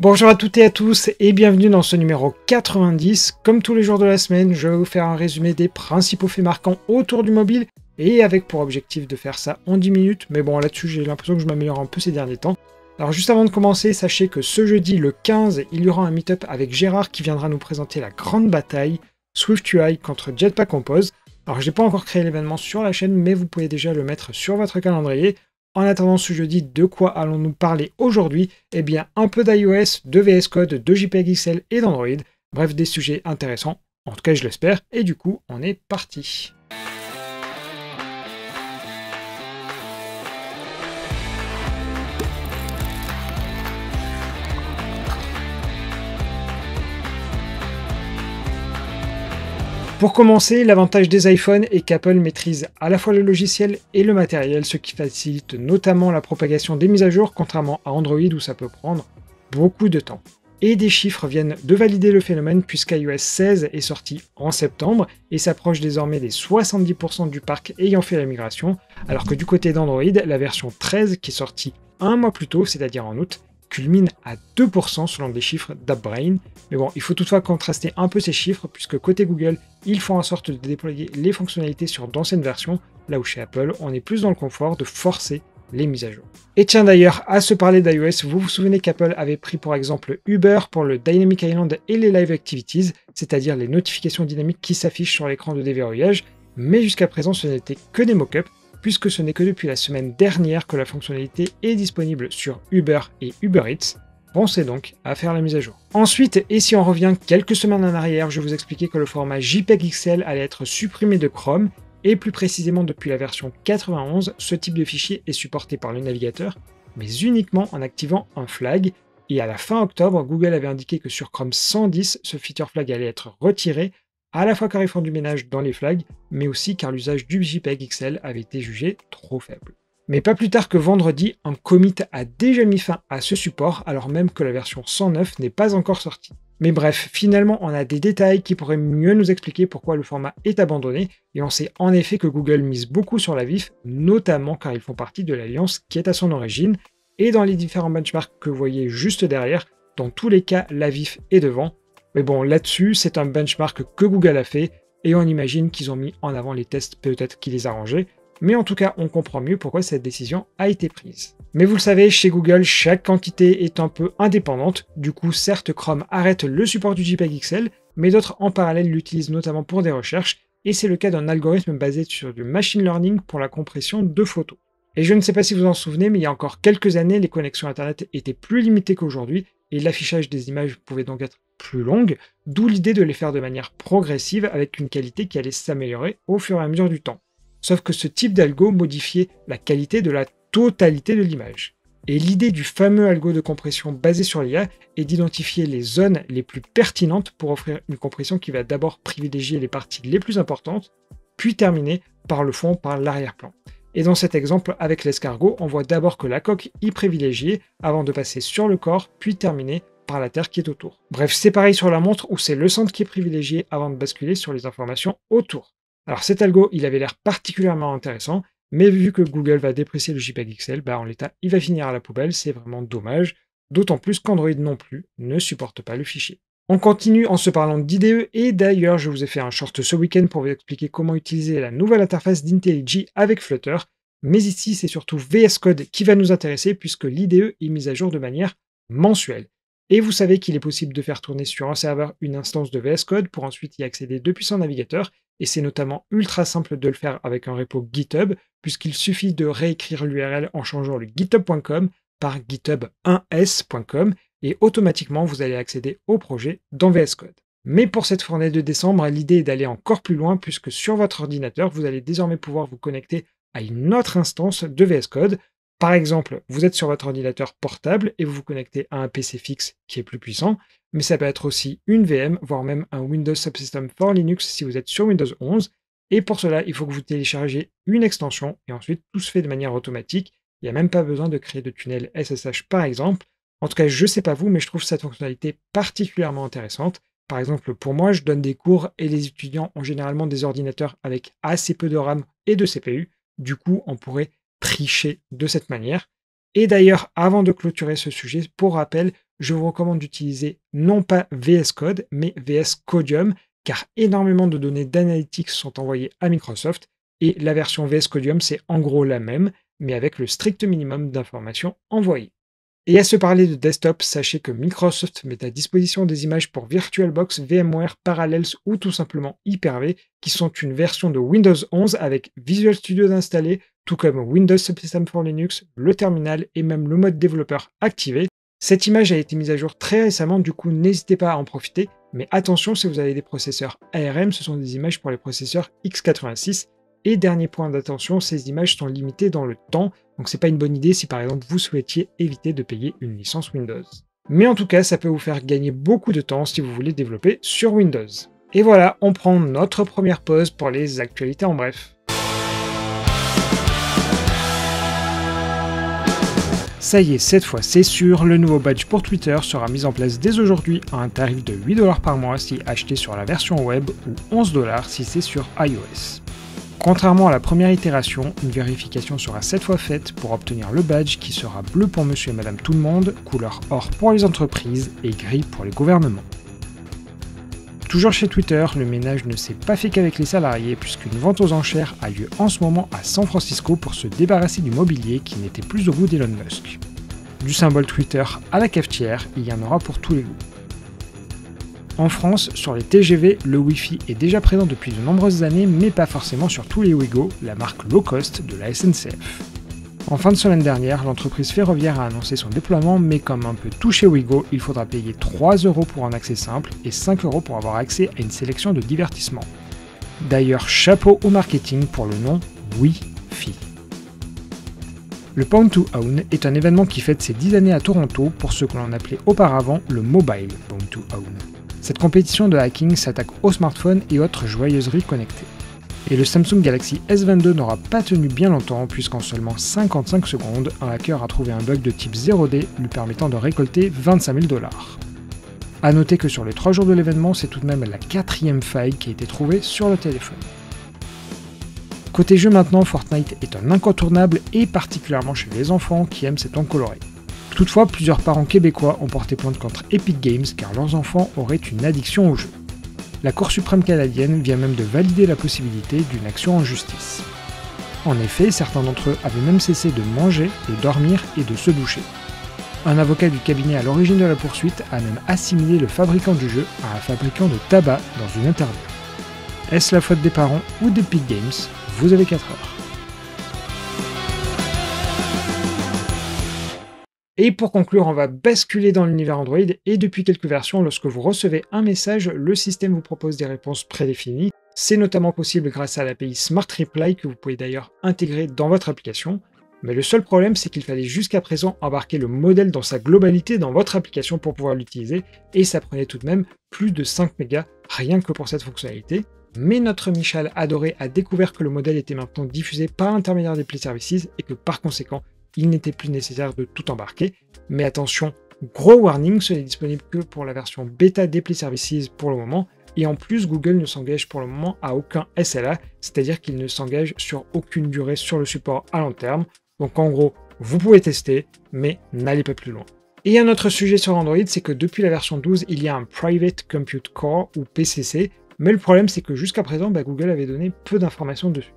Bonjour à toutes et à tous et bienvenue dans ce numéro 90. Comme tous les jours de la semaine, je vais vous faire un résumé des principaux faits marquants autour du mobile et avec pour objectif de faire ça en 10 minutes. Mais bon, là-dessus, j'ai l'impression que je m'améliore un peu ces derniers temps. Alors juste avant de commencer, sachez que ce jeudi, le 15, il y aura un meet-up avec Gérard qui viendra nous présenter la grande bataille SwiftUI contre Jetpack Compose. Alors j'ai pas encore créé l'événement sur la chaîne, mais vous pouvez déjà le mettre sur votre calendrier. En attendant ce jeudi, de quoi allons-nous parler aujourd'hui? Eh bien, un peu d'iOS, de VS Code, de JPEG XL et d'Android. Bref, des sujets intéressants, en tout cas je l'espère, et du coup, on est parti. Pour commencer, l'avantage des iPhones est qu'Apple maîtrise à la fois le logiciel et le matériel, ce qui facilite notamment la propagation des mises à jour, contrairement à Android où ça peut prendre beaucoup de temps. Et des chiffres viennent de valider le phénomène puisqu'iOS 16 est sorti en septembre et s'approche désormais des 70% du parc ayant fait la migration, alors que du côté d'Android, la version 13 qui est sortie un mois plus tôt, c'est-à-dire en août, culmine à 2% selon des chiffres d'AppBrain. Mais bon, il faut toutefois contraster un peu ces chiffres, puisque côté Google, ils font en sorte de déployer les fonctionnalités sur d'anciennes versions, là où chez Apple, on est plus dans le confort de forcer les mises à jour. Et tiens d'ailleurs, à se parler d'iOS, vous vous souvenez qu'Apple avait pris pour exemple Uber pour le Dynamic Island et les Live Activities, c'est-à-dire les notifications dynamiques qui s'affichent sur l'écran de déverrouillage, mais jusqu'à présent ce n'était que des mock-ups, puisque ce n'est que depuis la semaine dernière que la fonctionnalité est disponible sur Uber et Uber Eats. Pensez donc à faire la mise à jour. Ensuite, et si on revient quelques semaines en arrière, je vous expliquais que le format JPEG XL allait être supprimé de Chrome, et plus précisément depuis la version 91, ce type de fichier est supporté par le navigateur, mais uniquement en activant un flag, et à la fin octobre, Google avait indiqué que sur Chrome 110, ce feature flag allait être retiré à la fois car ils font du ménage dans les flags, mais aussi car l'usage du JPEG XL avait été jugé trop faible. Mais pas plus tard que vendredi, un commit a déjà mis fin à ce support, alors même que la version 109 n'est pas encore sortie. Mais bref, finalement, on a des détails qui pourraient mieux nous expliquer pourquoi le format est abandonné, et on sait en effet que Google mise beaucoup sur la VIF, notamment car ils font partie de l'alliance qui est à son origine, et dans les différents benchmarks que vous voyez juste derrière, dans tous les cas, la VIF est devant, mais bon, là-dessus, c'est un benchmark que Google a fait, et on imagine qu'ils ont mis en avant les tests peut-être qui les arrangeaient, mais en tout cas, on comprend mieux pourquoi cette décision a été prise. Mais vous le savez, chez Google, chaque quantité est un peu indépendante, du coup, certes, Chrome arrête le support du JPEG XL, mais d'autres en parallèle l'utilisent notamment pour des recherches, et c'est le cas d'un algorithme basé sur du machine learning pour la compression de photos. Et je ne sais pas si vous en souvenez, mais il y a encore quelques années, les connexions Internet étaient plus limitées qu'aujourd'hui, et l'affichage des images pouvait donc être plus longues, d'où l'idée de les faire de manière progressive avec une qualité qui allait s'améliorer au fur et à mesure du temps. Sauf que ce type d'algo modifiait la qualité de la totalité de l'image. Et l'idée du fameux algo de compression basé sur l'IA est d'identifier les zones les plus pertinentes pour offrir une compression qui va d'abord privilégier les parties les plus importantes, puis terminer par le fond, par l'arrière-plan. Et dans cet exemple avec l'escargot, on voit d'abord que la coque y privilégiée avant de passer sur le corps, puis terminer par la Terre qui est autour. Bref, c'est pareil sur la montre où c'est le centre qui est privilégié avant de basculer sur les informations autour. Alors cet algo, il avait l'air particulièrement intéressant, mais vu que Google va déprécier le JPEG XL, bah en l'état, il va finir à la poubelle, c'est vraiment dommage, d'autant plus qu'Android non plus ne supporte pas le fichier. On continue en se parlant d'IDE et d'ailleurs je vous ai fait un short ce week-end pour vous expliquer comment utiliser la nouvelle interface d'IntelliJ avec Flutter, mais ici c'est surtout VS Code qui va nous intéresser puisque l'IDE est mise à jour de manière mensuelle. Et vous savez qu'il est possible de faire tourner sur un serveur une instance de VS Code pour ensuite y accéder depuis son navigateur, et c'est notamment ultra simple de le faire avec un repo GitHub, puisqu'il suffit de réécrire l'URL en changeant le github.com par github1s.com, et automatiquement vous allez accéder au projet dans VS Code. Mais pour cette fournée de décembre, l'idée est d'aller encore plus loin, puisque sur votre ordinateur, vous allez désormais pouvoir vous connecter à une autre instance de VS Code, par exemple, vous êtes sur votre ordinateur portable et vous vous connectez à un PC fixe qui est plus puissant, mais ça peut être aussi une VM, voire même un Windows Subsystem for Linux si vous êtes sur Windows 11. Et pour cela, il faut que vous téléchargez une extension et ensuite tout se fait de manière automatique. Il n'y a même pas besoin de créer de tunnel SSH par exemple. En tout cas, je ne sais pas vous, mais je trouve cette fonctionnalité particulièrement intéressante. Par exemple, pour moi, je donne des cours et les étudiants ont généralement des ordinateurs avec assez peu de RAM et de CPU. Du coup, on pourrait tricher de cette manière. Et d'ailleurs, avant de clôturer ce sujet, pour rappel, je vous recommande d'utiliser non pas VS Code, mais VS Codium, car énormément de données d'analytics sont envoyées à Microsoft, et la version VS Codium, c'est en gros la même, mais avec le strict minimum d'informations envoyées. Et à se parler de desktop, sachez que Microsoft met à disposition des images pour VirtualBox, VMware, Parallels ou tout simplement Hyper-V, qui sont une version de Windows 11 avec Visual Studio installé, tout comme Windows Subsystem for Linux, le terminal et même le mode développeur activé. Cette image a été mise à jour très récemment, du coup n'hésitez pas à en profiter, mais attention si vous avez des processeurs ARM, ce sont des images pour les processeurs x86 et dernier point d'attention, ces images sont limitées dans le temps, donc c'est pas une bonne idée si par exemple vous souhaitiez éviter de payer une licence Windows. Mais en tout cas, ça peut vous faire gagner beaucoup de temps si vous voulez développer sur Windows. Et voilà, on prend notre première pause pour les actualités en bref. Ça y est, cette fois c'est sûr, le nouveau badge pour Twitter sera mis en place dès aujourd'hui à un tarif de 8$ par mois si acheté sur la version web ou 11$ si c'est sur iOS. Contrairement à la première itération, une vérification sera cette fois faite pour obtenir le badge qui sera bleu pour monsieur et madame tout le monde, couleur or pour les entreprises et gris pour les gouvernements. Toujours chez Twitter, le ménage ne s'est pas fait qu'avec les salariés puisqu'une vente aux enchères a lieu en ce moment à San Francisco pour se débarrasser du mobilier qui n'était plus au goût d'Elon Musk. Du symbole Twitter à la cafetière, il y en aura pour tous les goûts. En France, sur les TGV, le Wi-Fi est déjà présent depuis de nombreuses années, mais pas forcément sur tous les Ouigo, la marque low cost de la SNCF. En fin de semaine dernière, l'entreprise ferroviaire a annoncé son déploiement, mais comme un peu tout chez Ouigo, il faudra payer 3 euros pour un accès simple et 5 euros pour avoir accès à une sélection de divertissements. D'ailleurs, chapeau au marketing pour le nom Wi-Fi. Le Pound to Own est un événement qui fête ses 10 années à Toronto pour ce que l'on appelait auparavant le Mobile Pound to Own. Cette compétition de hacking s'attaque aux smartphones et autres joyeuseries connectées. Et le Samsung Galaxy S22 n'aura pas tenu bien longtemps puisqu'en seulement 55 secondes, un hacker a trouvé un bug de type 0D lui permettant de récolter 25 000 dollars. A noter que sur les 3 jours de l'événement, c'est tout de même la quatrième faille qui a été trouvée sur le téléphone. Côté jeu maintenant, Fortnite est un incontournable et particulièrement chez les enfants qui aiment cet ton coloré. Toutefois, plusieurs parents québécois ont porté plainte contre Epic Games car leurs enfants auraient une addiction au jeu. La Cour suprême canadienne vient même de valider la possibilité d'une action en justice. En effet, certains d'entre eux avaient même cessé de manger, de dormir et de se doucher. Un avocat du cabinet à l'origine de la poursuite a même assimilé le fabricant du jeu à un fabricant de tabac dans une interview. Est-ce la faute des parents ou d'Epic Games? Vous avez 4 heures. Et pour conclure, on va basculer dans l'univers Android et depuis quelques versions, lorsque vous recevez un message, le système vous propose des réponses prédéfinies. C'est notamment possible grâce à l'API Smart Reply que vous pouvez d'ailleurs intégrer dans votre application. Mais le seul problème, c'est qu'il fallait jusqu'à présent embarquer le modèle dans sa globalité dans votre application pour pouvoir l'utiliser, et ça prenait tout de même plus de 5 mégas rien que pour cette fonctionnalité. Mais notre Michal adoré a découvert que le modèle était maintenant diffusé par l'intermédiaire des Play Services et que par conséquent, il n'était plus nécessaire de tout embarquer. Mais attention, gros warning, ce n'est disponible que pour la version bêta des Play Services pour le moment. Et en plus, Google ne s'engage pour le moment à aucun SLA, c'est-à-dire qu'il ne s'engage sur aucune durée sur le support à long terme. Donc en gros, vous pouvez tester, mais n'allez pas plus loin. Et un autre sujet sur Android, c'est que depuis la version 12, il y a un Private Compute Core ou PCC, mais le problème c'est que jusqu'à présent, bah, Google avait donné peu d'informations dessus.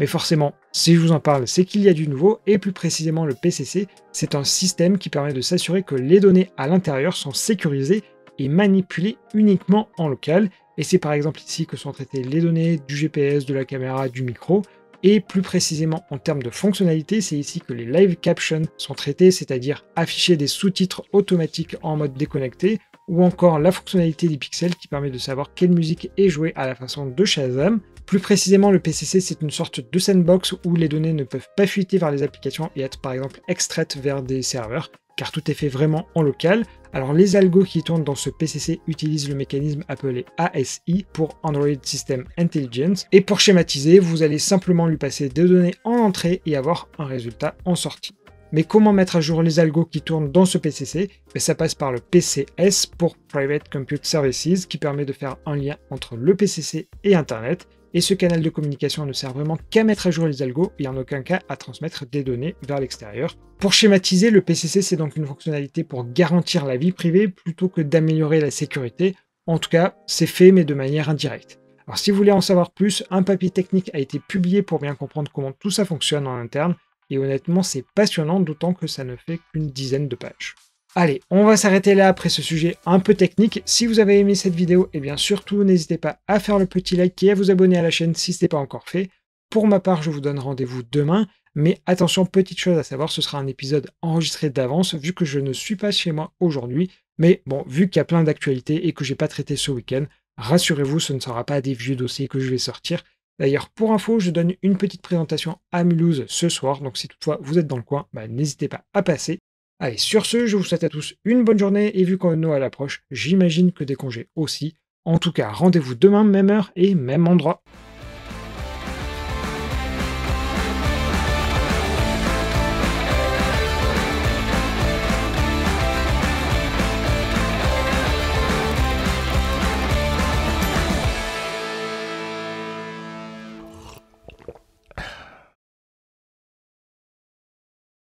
Mais forcément, si je vous en parle, c'est qu'il y a du nouveau, et plus précisément le PCC, c'est un système qui permet de s'assurer que les données à l'intérieur sont sécurisées et manipulées uniquement en local, et c'est par exemple ici que sont traitées les données du GPS, de la caméra, du micro, et plus précisément en termes de fonctionnalité, c'est ici que les live captions sont traités, c'est-à-dire afficher des sous-titres automatiques en mode déconnecté, ou encore la fonctionnalité des pixels qui permet de savoir quelle musique est jouée à la façon de Shazam. Plus précisément, le PCC, c'est une sorte de sandbox où les données ne peuvent pas fuiter vers les applications et être par exemple extraites vers des serveurs, car tout est fait vraiment en local. Alors les algos qui tournent dans ce PCC utilisent le mécanisme appelé ASI pour Android System Intelligence, et pour schématiser, vous allez simplement lui passer des données en entrée et avoir un résultat en sortie. Mais comment mettre à jour les algos qui tournent dans ce PCC ben, Ça passe par le PCS pour Private Compute Services qui permet de faire un lien entre le PCC et Internet. Et ce canal de communication ne sert vraiment qu'à mettre à jour les algos et en aucun cas à transmettre des données vers l'extérieur. Pour schématiser, le PCC c'est donc une fonctionnalité pour garantir la vie privée plutôt que d'améliorer la sécurité. En tout cas, c'est fait mais de manière indirecte. Alors si vous voulez en savoir plus, un papier technique a été publié pour bien comprendre comment tout ça fonctionne en interne, et honnêtement c'est passionnant d'autant que ça ne fait qu'une dizaine de pages. Allez, on va s'arrêter là après ce sujet un peu technique. Si vous avez aimé cette vidéo, et eh bien surtout n'hésitez pas à faire le petit like et à vous abonner à la chaîne si ce n'est pas encore fait. Pour ma part, je vous donne rendez-vous demain, mais attention, petite chose à savoir, ce sera un épisode enregistré d'avance vu que je ne suis pas chez moi aujourd'hui. Mais bon, vu qu'il y a plein d'actualités et que j'ai pas traité ce week-end, rassurez-vous, ce ne sera pas des vieux dossiers que je vais sortir. D'ailleurs, pour info, je donne une petite présentation à Mulhouse ce soir, donc si toutefois vous êtes dans le coin, bah, n'hésitez pas à passer. Allez, sur ce, je vous souhaite à tous une bonne journée et vu qu'en Noël approche, j'imagine que des congés aussi. En tout cas, rendez-vous demain, même heure et même endroit.